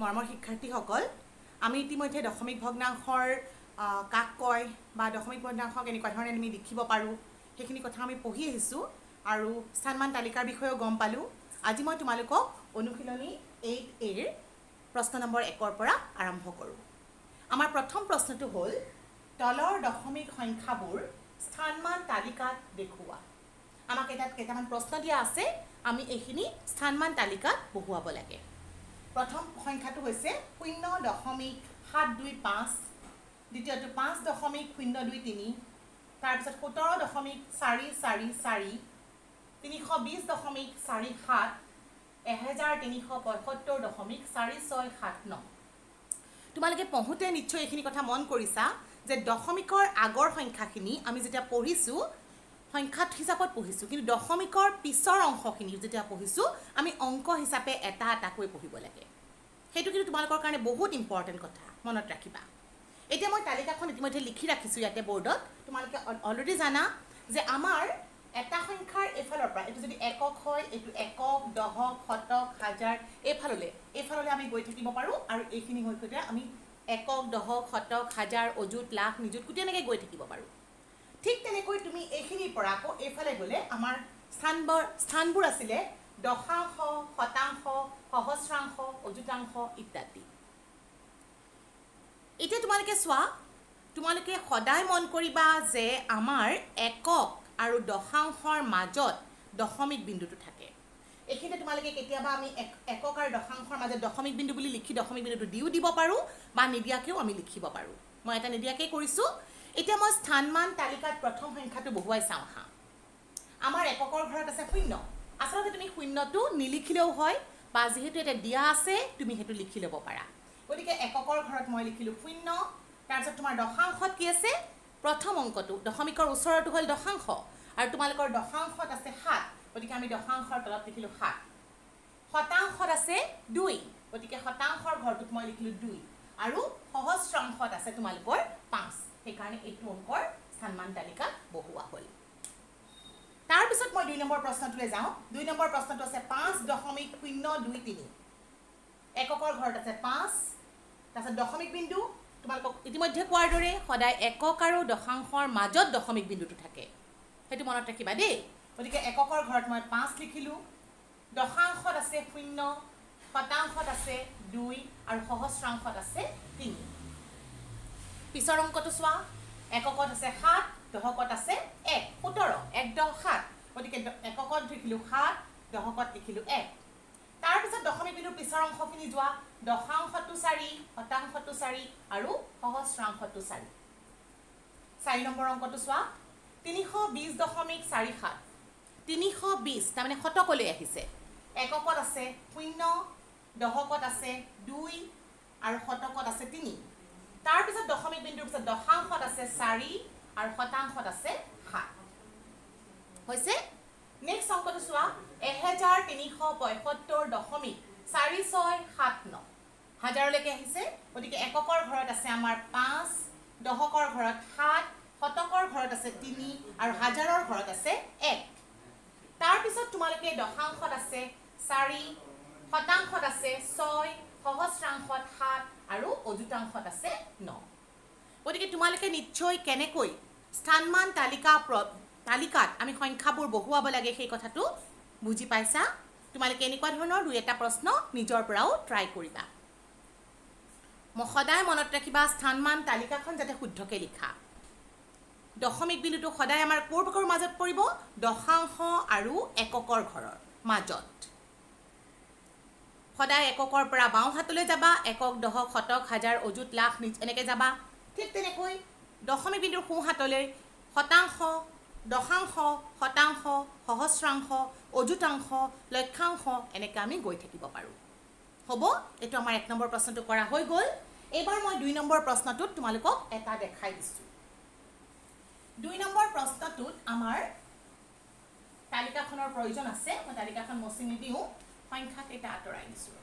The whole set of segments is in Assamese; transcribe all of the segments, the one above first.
মৰমৰ শিক্ষাৰ্থীসকল আমি ইতিমধ্যে দশমিক ভগ্নাংশৰ কাক কয় বা দশমিক ভগ্নাংশ কেনেকুৱা ধৰণে আমি লিখিব পাৰোঁ সেইখিনি কথা আমি পঢ়ি আহিছোঁ আৰু স্থানমান তালিকাৰ বিষয়েও গম পালোঁ। আজি মই তোমালোকক অনুশীলনী এইট এৰ প্ৰশ্ন নম্বৰ একৰ পৰা আৰম্ভ কৰোঁ। আমাৰ প্ৰথম প্ৰশ্নটো হ'ল তলৰ দশমিক সংখ্যাবোৰ স্থানমান তালিকাত দেখুওৱা। আমাক এটাত কেইটামান প্ৰশ্ন দিয়া আছে আমি এইখিনি স্থানমান তালিকাত বহুৱাব লাগে। প্ৰথম সংখ্যাটো হৈছে শূন্য দশমিক সাত দুই পাঁচ দ্বিতীয়টো পাঁচ দশমিক শূন্য দুই তিনি তাৰপিছত সোতৰ দশমিক চাৰি চাৰি চাৰি তিনিশ বিছ দশমিক চাৰি সাত এহেজাৰ তিনিশ পঁয়সত্তৰ দশমিক চাৰি ছয় সাত ন। তোমালোকে পঢ়োঁতে নিশ্চয় এইখিনি কথা মন কৰিছা যে দশমিকৰ আগৰ সংখ্যাখিনি আমি যেতিয়া পঢ়িছোঁ সংখ্যাত হিচাপত পঢ়িছোঁ। কিন্তু দশমিকৰ পিছৰ অংশখিনি যেতিয়া পঢ়িছোঁ আমি অংক হিচাপে এটা এটাকৈ পঢ়িব লাগে। সেইটো কিন্তু তোমালোকৰ কাৰণে বহুত ইম্পৰ্টেণ্ট কথা মনত ৰাখিবা। এতিয়া মই তালিকাখন ইতিমধ্যে লিখি ৰাখিছোঁ ইয়াতে বৰ্ডত। তোমালোকে অলৰেডি জানা যে আমাৰ এটা সংখ্যাৰ এইফালৰ পৰা এইটো যদি একক হয় এইটো একক দহক শতক হাজাৰ এইফাললৈ এইফাললৈ আমি গৈ থাকিব পাৰোঁ আৰু এইখিনি হৈ গ'লে আমি একক দহক শতক হাজাৰ অযুত লাখ নিযুত গোটেই এনেকৈ গৈ থাকিব পাৰোঁ। ঠিক তেনেকৈ তুমি এইখিনিৰ পৰা আকৌ এইফালে গ'লে আমাৰ স্থানবোৰ স্থানবোৰ আছিলে দশাংশ শতাংশ সহস্ৰাংশ অযুতাংশ ইত্যাদি। এতিয়া তোমালোকে চোৱা তোমালোকে সদায় মন কৰিবা যে আমাৰ একক আৰু দশাংশৰ মাজত দশমিক বিন্দুটো থাকে। এইখিনিতে তোমালোকে কেতিয়াবা আমি এক একক আৰু দশাংশৰ মাজত দশমিক বিন্দু বুলি লিখি দশমিক বিন্দুটো দিও দিব পাৰোঁ বা নিদিয়াকৈও আমি লিখিব পাৰোঁ। মই এটা নিদিয়াকৈ কৰিছোঁ। এতিয়া মই স্থানমান তালিকাত প্ৰথম সংখ্যাটো বহুৱাই চাওঁ হা। আমাৰ এককৰ ঘৰত আছে শূন্য। আচলতে তুমি শূন্যটো নিলিখিলেও হয় বা যিহেতু এতিয়া দিয়া আছে তুমি সেইটো লিখি ল'ব পাৰা। গতিকে এককৰ ঘৰত মই লিখিলোঁ শূন্য তাৰপিছত তোমাৰ দশাংশত কি আছে? প্ৰথম অংকটো দশমিকৰ ওচৰতো হ'ল দশাংশ আৰু তোমালোকৰ দশাংশত আছে সাত গতিকে আমি দশাংশৰ তলত লিখিলোঁ সাত। শতাংশত আছে দুই গতিকে শতাংশৰ ঘৰটোত মই লিখিলোঁ দুই আৰু সহস্ৰাংশত আছে তোমালোকৰ পাঁচ। সেইকাৰণে এইটো অংকৰ স্থানমান তালিকাত বহুওৱা হ'ল। তাৰপিছত মই দুই নম্বৰ প্ৰশ্নটোলৈ যাওঁ। দুই নম্বৰ প্ৰশ্নটো আছে পাঁচ দশমিক শূন্য দুই তিনি। এককৰ ঘৰত আছে পাঁচ তাৰপিছত দশমিক বিন্দু। তোমালোকক ইতিমধ্যে কোৱাৰ দৰে সদায় একক আৰু দশাংশৰ মাজত দশমিক বিন্দুটো থাকে। সেইটো মনত ৰাখিবা দেই। গতিকে এককৰ ঘৰত মই পাঁচ লিখিলোঁ। দশাংশত আছে শূন্য শতাংশত আছে দুই আৰু সহস্ৰাংশত আছে তিনি। পিছৰ অংকটো চোৱা এককত আছে সাত দশকত আছে এক সোতৰ এক দহ সাত। গতিকে এককত লিখিলোঁ সাত দশকত লিখিলোঁ এক। তাৰপিছত দশমিক বিন্দুৰ পিছৰ অংশখিনি যোৱা দশাংশটো চাৰি শতাংশটো চাৰি আৰু সহস্ৰাংশটো চাৰি। চাৰি নম্বৰ অংকটো চোৱা তিনিশ বিছ দশমিক চাৰি সাত। তিনিশ বিছ তাৰমানে শতকলৈ আহিছে। এককত আছে শূন্য দশকত আছে দুই আৰু শতকত আছে তিনি। তাৰপিছত দশমিক বিন্দুৰ পিছত দশাংশত আছে চাৰি আৰু শতাংশত আছে সাত। হৈছে? নেক্সট অংকটো চোৱা। এহেজাৰ তিনিশ পঁয়সত্তৰ দশমিক চাৰি ছয় সাত ন। হাজাৰলৈকে আহিছে। গতিকে এককৰ ঘৰত আছে আমাৰ পাঁচ দশকৰ ঘৰত সাত শতকৰ ঘৰত আছে তিনি আৰু হাজাৰৰ ঘৰত আছে এক। তাৰপিছত তোমালোকে দশাংশত আছে চাৰি শতাংশত আছে ছয় সহস্ৰাংশত সাত আৰু অযুতাংশত আছে ন। গতিকে তোমালোকে নিশ্চয় কেনেকৈ স্থানমান তালিকা তালিকাত আমি সংখ্যাবোৰ বহুৱাব লাগে সেই কথাটো বুজি পাইছা? তোমালোকে এনেকুৱা ধৰণৰ দুই এটা প্ৰশ্ন নিজৰ পৰাও ট্ৰাই কৰিবা। মই সদায় মনত ৰাখিবা স্থানমান তালিকাখন যাতে শুদ্ধকৈ লিখা। দশমিক বিন্দুটো সদায় আমাৰ ক'ৰ ক'ৰ মাজত পৰিব? দশাংশ আৰু এককৰ ঘৰৰ মাজত। সদায় এককৰ পৰা বাওঁহাতলৈ যাবা একক দশক শতক হাজাৰ অযুত লাখ নিজ এনেকৈ যাবা। ঠিক তেনেকৈ দশমিক বিন্দুৰ সোঁহাতলৈ শতাংশ দশাংশ শতাংশ সহস্ৰাংশ অযুতাংশ লক্ষাংশ এনেকৈ আমি গৈ থাকিব পাৰোঁ। হ'ব এইটো আমাৰ এক নম্বৰ প্ৰশ্নটো কৰা হৈ গ'ল। এইবাৰ মই দুই নম্বৰ প্ৰশ্নটোত তোমালোকক এটা দেখাই দিছোঁ। দুই নম্বৰ প্ৰশ্নটোত আমাৰ তালিকাখনৰ প্ৰয়োজন আছে মই তালিকাখন মচি নিদিওঁ। সংখ্যাকেইটা আঁতৰাই দিছোঁ।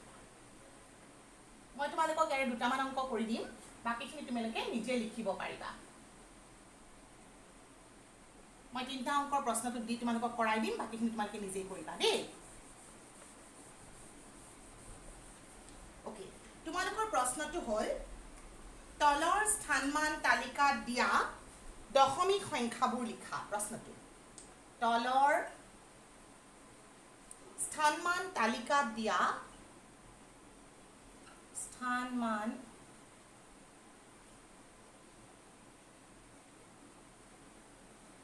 মই তোমালোকক ইয়াৰে দুটামান অংক কৰি দিম বাকীখিনি তোমালোকে নিজে লিখিব পাৰিবা। মই তিনিটা অংকৰ প্ৰশ্নটো দি তোমালোকক কৰাই দিম বাকীখিনি তোমালোকে নিজেই কৰিবা দেই। অ'কে প্ৰশ্নটো হ'ল তলৰ স্থানমান তালিকাত দিয়া দশমিক সংখ্যাবোৰ লিখা প্ৰশ্নটো। তলৰ স্থানমান তালিকাত দিয়া। স্থানমান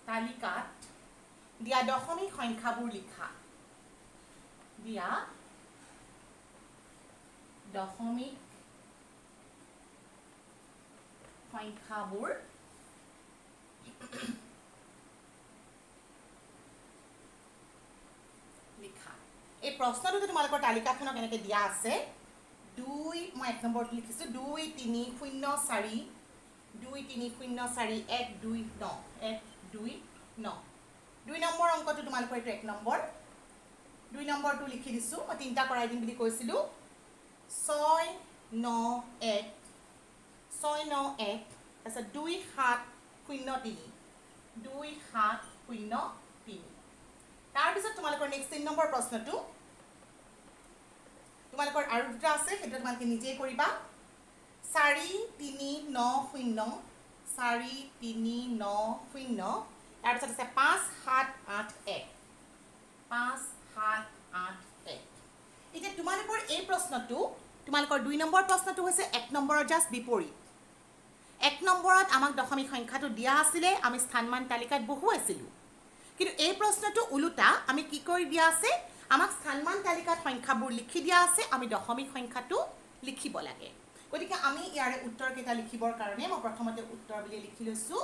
তালিকাত দিয়া দশমিক সংখ্যাবোৰ লিখা। দিয়া দশমিক সংখ্যাবোৰ এই প্ৰশ্নটোতে তোমালোকৰ তালিকাখনক এনেকৈ দিয়া আছে দুই মই এক নম্বৰটো লিখিছোঁ দুই তিনি শূন্য চাৰি দুই তিনি শূন্য চাৰি এক দুই ন এক দুই ন। দুই নম্বৰ অংকটো তোমালোকৰ এইটো এক নম্বৰ। দুই নম্বৰটো লিখি দিছোঁ মই তিনিটা কৰাই দিম বুলি কৈছিলোঁ। ছয় ন এক ছয় ন এক তাৰপিছত দুই সাত শূন্য তিনি। দুই সাত শূন্য তিনি। তাৰপিছত তোমালোকৰ নেক্সট তিনি নম্বৰ প্ৰশ্নটো তোমালোকৰ আৰু দুটা আছে সেইটো তোমালোকে নিজেই কৰিবা। চাৰি তিনি ন শূন্য চাৰি তিনি ন শূন্য তাৰপিছত আছে পাঁচ সাত আঠ এক। পাঁচ সাত আঠ এক। এতিয়া তোমালোকৰ এই প্ৰশ্নটো তোমালোকৰ দুই নম্বৰ প্ৰশ্নটো হৈছে এক নম্বৰৰ জাষ্ট বিপৰীত। এক নম্বৰত আমাক দশমিক সংখ্যাটো দিয়া আছিলে আমি স্থানমান তালিকাত বহুৱাইছিলোঁ কিন্তু এই প্ৰশ্নটো ওলোটা আমি কি কৰি দিয়া আছে আমাক স্থানমান তালিকাত সংখ্যাবোৰ লিখি দিয়া আছে আমি দশমিক সংখ্যাটো লিখিব লাগে। গতিকে আমি ইয়াৰে উত্তৰকেইটা লিখিবৰ কাৰণে মই প্ৰথমতে উত্তৰ বুলি লিখি লৈছোঁ।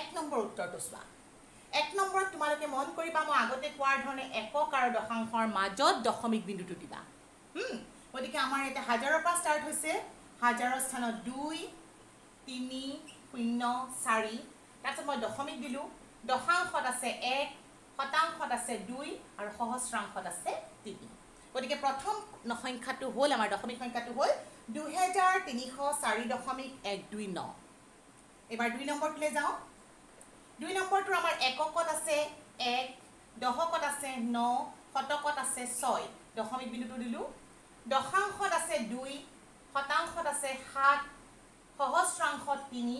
এক নম্বৰ উত্তৰটো চোৱা। এক নম্বৰত তোমালোকে মন কৰিবা মই আগতে কোৱাৰ ধৰণে একক আৰু দশাংশৰ মাজত দশমিক বিন্দুটো দিবা। গতিকে আমাৰ এতিয়া হাজাৰৰ পৰা ষ্টাৰ্ট হৈছে। হাজাৰৰ স্থানত দুই তিনি শূন্য চাৰি তাৰপিছত মই দশমিক দিলোঁ। দশাংশত আছে এক শতাংশত আছে দুই আৰু সহস্ৰাংশত আছে তিনি। গতিকে প্ৰথম সংখ্যাটো হ'ল আমাৰ দশমিক সংখ্যাটো হ'ল দুহেজাৰ তিনিশ চাৰি দশমিক এক দুই ন। এইবাৰ দুই নম্বৰটোলৈ যাওঁ। দুই নম্বৰটোৰ আমাৰ এককত আছে এক দশকত আছে ন শতকত আছে ছয়। দশমিক বিন্দুটো দিলোঁ। দশাংশত আছে দুই শতাংশত আছে সাত সহস্ৰাংশত তিনি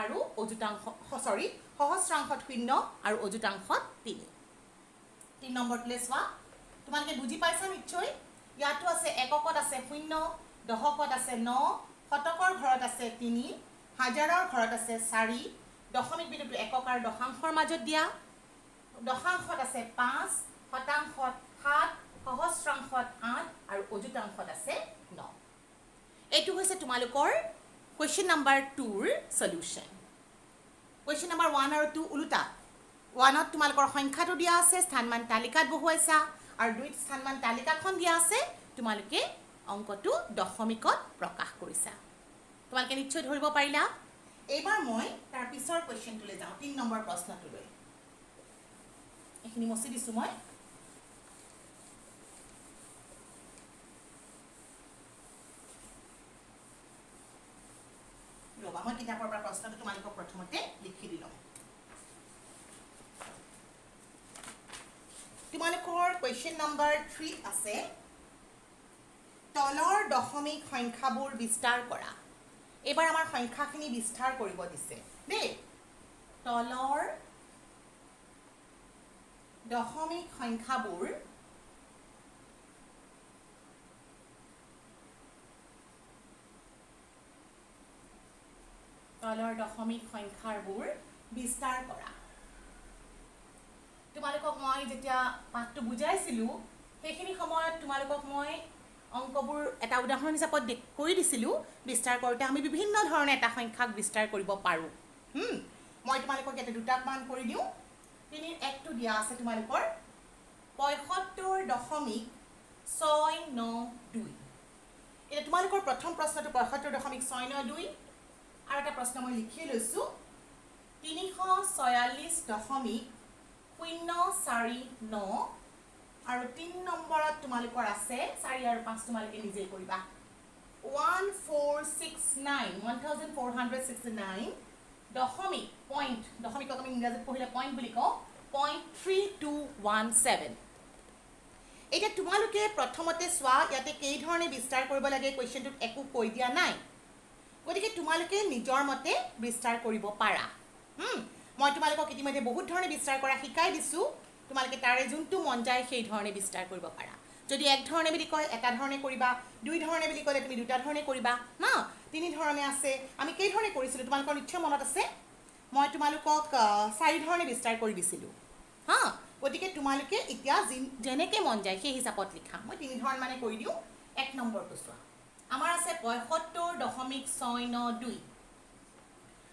আৰু অযুতাংশ চৰি সহস্ৰাংশত শূন্য আৰু অযুতাংশত তিনি। তিনি নম্বৰটোলৈ চোৱা। তোমালোকে বুজি পাইছা নিশ্চয়? ইয়াতো আছে এককত আছে শূন্য দশকত আছে ন শতকৰ ঘৰত আছে তিনি হাজাৰৰ ঘৰত আছে চাৰি দশমিক বিন্দুটো একক আৰু দশাংশৰ মাজত দিয়া। দশাংশত আছে পাঁচ শতাংশত সাত সহস্ৰাংশত আঠ আৰু অযুতাংশত আছে ন। এইটো হৈছে তোমালোকৰ কুৱেশ্যন নাম্বাৰ টুৰ চলিউশ্যন কুৱেশ্যন নাম্বাৰ ওৱান আৰু টু ওলোটা। ওৱানত তোমালোকৰ সংখ্যাটো দিয়া আছে স্থানমান তালিকাত বহুৱাইছা। আৰু দুইত স্থানমান তালিকাখন দিয়া আছে তোমালোকে অংকটো দশমিকত প্ৰকাশ কৰিছা। তোমালোকে নিশ্চয় ধৰিব পাৰিলা। এইবাৰ মই তাৰ পিছৰ কুৱেশ্যনটোলৈ যাওঁ তিনি নম্বৰ প্ৰশ্নটোলৈ। এইখিনি মচি দিছোঁ মই। ৰ'বা মই কিতাপৰ পৰা প্ৰশ্নটো তোমালোকক প্ৰথমতে লিখি দি লওঁ তোমালোকৰ কুৱেশ্যন নম্বৰ থ্ৰী আছে। তলৰ দশমিক সংখ্যাবোৰ বিস্তাৰ কৰা। এইবাৰ আমাৰ সংখ্যাখিনি বিস্তাৰ কৰিব দিছে। দেই। তলৰ দশমিক সংখ্যাবোৰ তলৰ দশমিক সংখ্যাবোৰ বিস্তাৰ কৰা। তোমালোকক মই যেতিয়া পাঠটো বুজাইছিলোঁ সেইখিনি সময়ত তোমালোকক মই অংকবোৰ এটা উদাহৰণ হিচাপত কৰি দিছিলোঁ। বিস্তাৰ কৰোঁতে আমি বিভিন্ন ধৰণে এটা সংখ্যাক বিস্তাৰ কৰিব পাৰোঁ। মই তোমালোকক ইয়াতে দুটা মান কৰি দিওঁ। তিনিৰ একটো দিয়া আছে তোমালোকৰ। পঁয়সত্তৰ দশমিক ছয় ন দুই। এতিয়া তোমালোকৰ প্ৰথম প্ৰশ্নটো পঁয়সত্তৰ দশমিক ছয় ন দুই। আৰু এটা প্ৰশ্ন মই লিখি লৈছোঁ। তিনিশ ছয়াল্লিছ দশমিক শূন্য চাৰি ন আৰু তিনি নম্বৰত তোমালোকৰ আছে চাৰি আৰু পাঁচ তোমালোকে নিজেই কৰিবা। One four six nine one thousand four hundred sixty nine দশমিক পইণ্ট দশমিকক আমি ইংৰাজীত পঢ়িলে পইণ্ট বুলি কওঁ point three two one seven. এতিয়া তোমালোকে প্ৰথমতে চোৱা ইয়াতে কেইধৰণে বিস্তাৰ কৰিব লাগে কুৱেশ্যনটোত একো কৈ দিয়া নাই। গতিকে তোমালোকে নিজৰ মতে বিস্তাৰ কৰিব পাৰা। মই তোমালোকক ইতিমধ্যে বহুত ধৰণে বিস্তাৰ কৰা শিকাই দিছোঁ। তোমালোকে তাৰে যোনটো মন যায় সেই ধৰণে বিস্তাৰ কৰিব পাৰা। যদি এক ধৰণে বুলি কয় এটা ধৰণে কৰিবা দুই ধৰণে বুলি ক'লে তুমি দুটা ধৰণে কৰিবা। ন? তিনি ধৰণে আছে। আমি কেইধৰণে কৰিছিলোঁ? তোমালোকৰ নিশ্চয় মনত আছে? মই তোমালোকক চাৰি ধৰণে বিস্তাৰ কৰি দিছিলোঁ। হা? গতিকে তোমালোকে এতিয়া যি- যেনেকৈ মন যায় সেই হিচাপত লিখা। মই তিনি ধৰণ মানে কৰি দিওঁ। এক নম্বৰটো চোৱা আমাৰ আছে পঁয়সত্তৰ দশমিক ছয় ন দুই।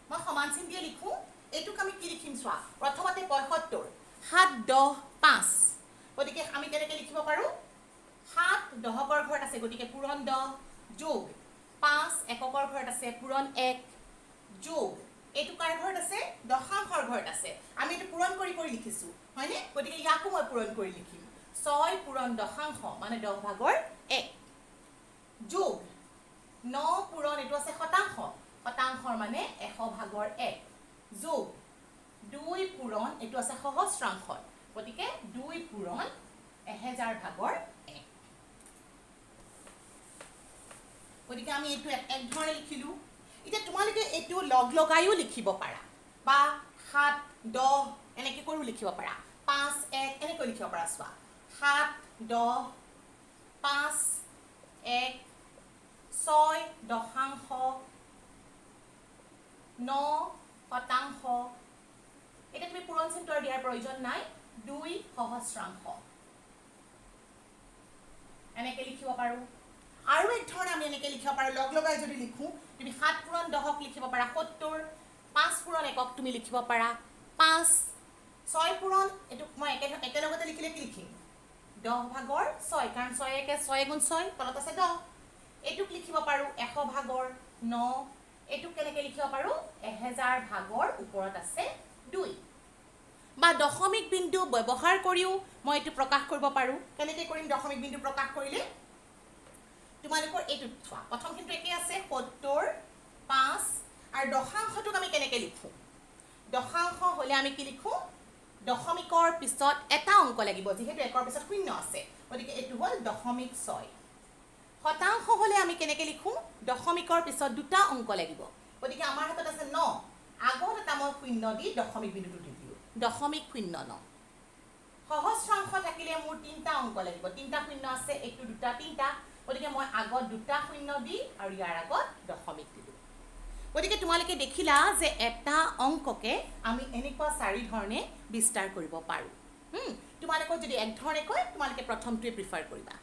মই সমান চিন দিয়ে লিখোঁ এইটোক আমি কি লিখিম চোৱা? প্ৰথমতে পঁয়সত্তৰ সাত দহ পাঁচ। গতিকে আমি কেনেকৈ লিখিব পাৰোঁ? সাত দহকৰ ঘৰত আছে গতিকে পূৰণ দহ যোগ পাঁচ এককৰ ঘৰত আছে পূৰণ এক যোগ। এইটো কাৰ ঘৰত আছে? দশাংশৰ ঘৰত আছে। আমি এইটো পূৰণ কৰি কৰি লিখিছোঁ হয়নে? গতিকে ইয়াকো মই পূৰণ কৰি লিখিম। ছয় পূৰণ দশাংশ মানে দহ ভাগৰ এক। যোগ। ন পূৰণ এইটো আছে শতাংশ। শতাংশৰ মানে এশ ভাগৰ এক। যোগ দুই পূৰণ এইটো আছে সহস্ৰাংশত গতিকে দুই পূৰণ এহেজাৰ ভাগৰ এক। গতিকে আমি এইটো এক ধৰণে লিখিলোঁ। এতিয়া তোমালোকে এইটো লগ লগাইও লিখিব পাৰা। বা সাত দহ এনেকৈ কৰিও লিখিব পাৰা। পাঁচ এক এনেকৈ লিখিব পাৰা। চোৱা সাত দহ পাঁচ এক ছয় দশাংশ ন শতাংশ। এতিয়া তুমি পূৰণ আৰু দিয়াৰ প্ৰয়োজন নাই দুই সহস্ৰাংশ। এনেকৈ লিখিব পাৰোঁ। আৰু এক ধৰণে আমি এনেকৈ লিখিব পাৰোঁ। লগ লগাই যদি লিখোঁ তুমি সাত পূৰণ দহক লিখিব পাৰা সত্তৰ পাঁচ পূৰণ একক তুমি লিখিব পাৰা। পাঁচ ছয় পূৰণ এইটো মই একে একেলগতে লিখিলে কি লিখিম? দহ ভাগৰ ছয় কাৰণ ছয় একে ছয় গুণ ছয় তলত আছে দহ। এইটোক লিখিব পাৰোঁ এশ ভাগৰ ন। এইটোক কেনেকৈ লিখিব পাৰোঁ? এহেজাৰ ভাগৰ ওপৰত আছে দুই। বা দশমিক বিন্দু ব্যৱহাৰ কৰিও মই এইটো প্ৰকাশ কৰিব পাৰোঁ। কেনেকৈ কৰিম দশমিক বিন্দু প্ৰকাশ কৰিলে? তোমালোকৰ এইটো চোৱা প্ৰথমখিনিটো একেই আছে সত্তৰ পাঁচ আৰু দশাংশটোক আমি কেনেকৈ লিখোঁ? দশাংশ হ'লে আমি কি লিখোঁ? দশমিকৰ পিছত এটা অংক লাগিব যিহেতু একৰ পিছত শূন্য আছে। গতিকে এইটো হ'ল দশমিক ছয়। শতাংশ হ'লে আমি কেনেকৈ লিখোঁ? দশমিকৰ পিছত দুটা অংক লাগিব। গতিকে আমাৰ হাতত আছে ন। আগত এটা মই শূন্য দি দশমিক বিন্দুটো দি দিলোঁ দশমিক শূন্য ন। সহস্ৰাংশ থাকিলে মোৰ তিনিটা অংক লাগিব। তিনিটা শূন্য আছে এইটো দুটা তিনিটা। গতিকে মই আগত দুটা শূন্য দি আৰু ইয়াৰ আগত দশমিক দিলোঁ গতিকে তোমালোকে দেখিলা যে এটা অংককে আমি এনেকুৱা চাৰি ধৰণে বিস্তাৰ কৰিব পাৰোঁ। হুম, তোমালোকক যদি এক ধৰণে কয় তোমালোকে প্ৰথমটোৱে প্ৰিফাৰ কৰিবা।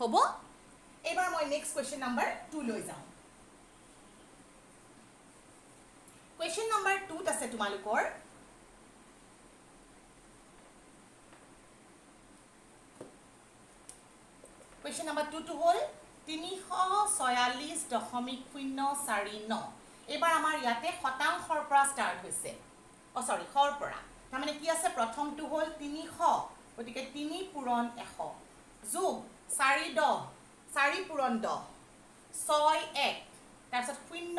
হ'ব? এইবাৰ মই নেক্সট কুৱেশ্যন নাম্বাৰ টু লৈ যাওঁ। কুৱেশ্যন নাম্বাৰ টুত আছে তোমালোকৰ। কুৱেশ্যন নাম্বাৰ টুটো হ'ল তিনিশ ছয়াল্লিছ দশমিক শূন্য চাৰি ন। এইবাৰ আমাৰ ইয়াতে শতাংশৰ পৰা ষ্টাৰ্ট হৈছে। অঁ চৰি শৰ পৰা। তাৰমানে কি আছে? প্ৰথমটো হ'ল তিনিশ গতিকে তিনি পূৰণ এশ। যোগ চাৰি দহ চাৰি পূৰণ দহ। ছয় এক তাৰপিছত শূন্য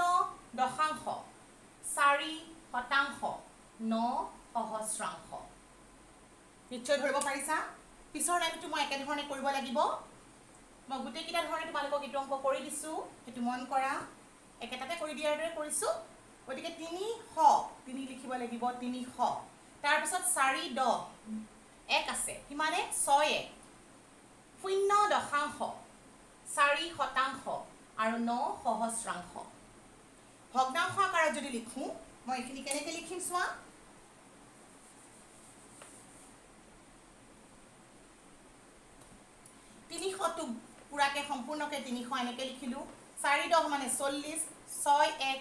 দশাংশ। চাৰি শতাংশ ন সহস্ৰাংশ। নিশ্চয় ধৰিব পাৰিছা? পিছৰ লাইনটো মই একেধৰণে কৰিব লাগিব। মই গোটেইকেইটা ধৰণে তোমালোকক এইটো অংক কৰি দিছোঁ। সেইটো মন কৰা। একেটাতে কৰি দিয়াৰ দৰে কৰিছোঁ। গতিকে তিনিশ তিনি লিখিব লাগিব তিনিশ তাৰপিছত চাৰি দহ এক আছে। সিমানে ছয় এক। শূন্য দশাংশ। চাৰি শতাংশ আৰু ন সহস্ৰাংশ। ভগ্নাংশ আকাৰত যদি লিখোঁ মই এইখিনি কেনেকৈ লিখিম চোৱা? তিনিশটো পূৰাকৈ সম্পূৰ্ণকৈ তিনিশ এনেকৈ লিখিলোঁ। চাৰি দহ মানে চল্লিছ ছয় এক।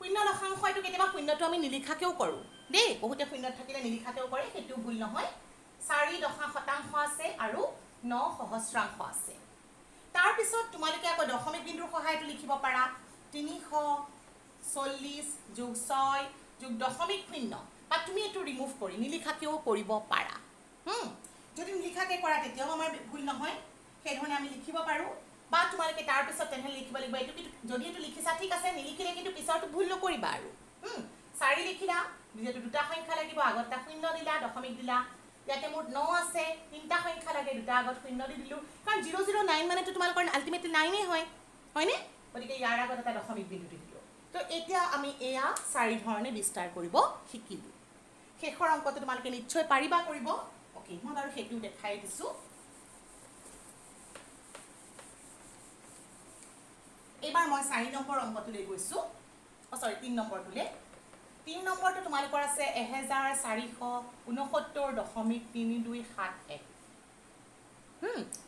শূন্য দশাংশ এইটো কেতিয়াবা শূন্যটো আমি নিলিখাকৈও কৰোঁ। দেই বহুতে শূন্যত থাকিলে নিলিখাকৈও কৰে সেইটো ভুল নহয়। চাৰি দশা শতাংশ আছে আৰু ন সহস্ৰাংশ আছে। তাৰপিছত তোমালোকে আকৌ দশমিক বিন্দুৰ সহায়তো লিখিব পাৰা। তিনিশ চল্লিছ যোগ ছয় যোগ দশমিক শূন্য। বা তুমি এইটো ৰিমুভ কৰি নিলিখাকৈও কৰিব পাৰা। যদি নিলিখাকৈ কৰা তেতিয়াও আমাৰ ভুল নহয়। সেইধৰণে আমি লিখিব পাৰোঁ। বা তোমালোকে তাৰপিছত তেনেহ'লে লিখিব লাগিব এইটো কিন্তু যদি এইটো লিখিছা ঠিক আছে নিলিখিলে কিন্তু পিছৰটো ভুল নকৰিবা আৰু। চাৰি লিখিলা যিহেতু দুটা সংখ্যা লাগিব আগত এটা শূন্য দিলা দশমিক দিলা। ইয়াতে মোৰ ন আছে তিনিটা সংখ্যা লাগে দুটা আগত শূন্য দি দিলোঁ। কাৰণ জিৰ' জিৰ' নাইন মানেতো তোমালোকৰ আল্টিমেটলি নাইনেই হয় হয়নে? গতিকে ইয়াৰ আগত এটা দশমিক বিন্দু দি দিলোঁ। তো এতিয়া আমি এয়া চাৰি ধৰণে বিস্তাৰ কৰিব শিকিলোঁ। শেষৰ অংকটো তোমালোকে নিশ্চয় পাৰিবা কৰিব। অ'কে মই বাৰু সেইটোও দেখাই দিছোঁ। এইবাৰ মই চাৰি নম্বৰ অংকটোলৈ গৈছোঁ। অঁ চৰি তিনি নম্বৰটোলৈ। তিনি নম্বৰটো তোমালোকৰ আছে এহেজাৰ চাৰিশ ঊনসত্তৰ দশমিক তিনি দুই সাত এক।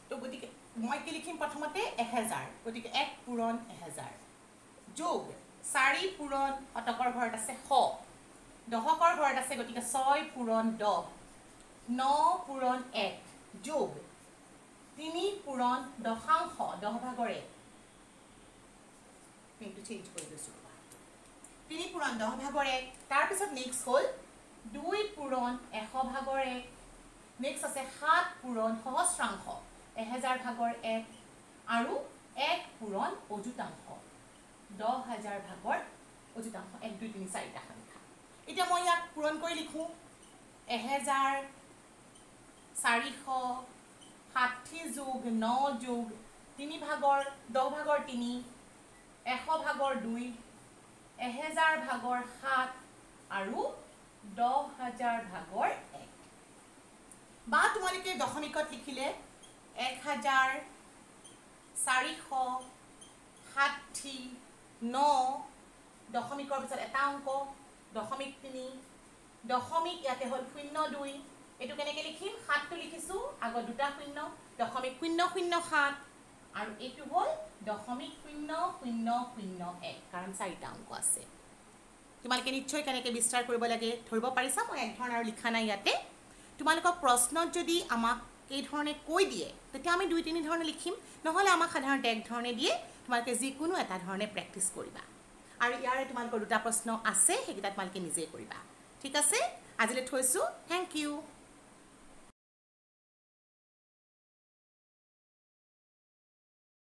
তো গতিকে মই কি লিখিম প্ৰথমতে? এহেজাৰ। গতিকে এক পূৰণ এহেজাৰ। যোগ চাৰি পূৰণ শতকৰ ঘৰত আছে শ। দশকৰ ঘৰত আছে গতিকে ছয় পূৰণ দহ। ন পূৰণ এক। যোগ তিনি পূৰণ দশাংশ। দহ ভাগৰ এক। পেনটো চেঞ্জ কৰি লৈছোঁ। তিনি পূৰণ দহ এক তাৰপিছত নেক্সট হ'ল দুই পূৰণ এশ ভাগৰ। এক নেক্সট আছে সাত পূৰণ সহস্ৰাংশ এহেজাৰ ভাগৰ এক আৰু এক পূৰণ অযুতাংশ। দহ হাজাৰ ভাগৰ অযুতাংশ এক দুই তিনি চাৰিটা সংখ্যা। এতিয়া মই ইয়াক পূৰণ কৰি লিখোঁ। এহেজাৰ চাৰিশ ষাঠি যোগ ন যোগ তিনি ভাগৰ দহ ভাগৰ তিনি এশ ভাগৰ দুই এহেজাৰ ভাগৰ সাত আৰু দহ হাজাৰ ভাগৰ এক। বা তোমালোকে দশমিকত লিখিলে এক হাজাৰ চাৰিশ ষাঠি ন দশমিকৰ পিছত এটা অংক দশমিক তিনি দশমিক ইয়াতে হ'ল শূন্য দুই। এইটো কেনেকৈ লিখিম? সাতটো লিখিছোঁ আগত দুটা শূন্য দশমিক শূন্য শূন্য সাত আৰু এইটো হ'ল দশমিক শূন্য শূন্য শূন্য এক। কাৰণ চাৰিটা অংক আছে। তোমালোকে নিশ্চয় কেনেকৈ বিস্তাৰ কৰিব লাগে ধৰিব পাৰিছা? মই এক ধৰণ আৰু লিখা নাই ইয়াতে। তোমালোকক প্ৰশ্নত যদি আমাক এইধৰণে কৈ দিয়ে তেতিয়া আমি দুই তিনি ধৰণে লিখিম। নহ'লে আমাক সাধাৰণতে এক ধৰণে দিয়ে। তোমালোকে যিকোনো এটা ধৰণে প্ৰেক্টিচ কৰিবা। আৰু ইয়াৰে তোমালোকৰ দুটা প্ৰশ্ন আছে সেইকেইটা তোমালোকে নিজেই কৰিবা। ঠিক আছে? আজিলৈ থৈছোঁ। Thank you.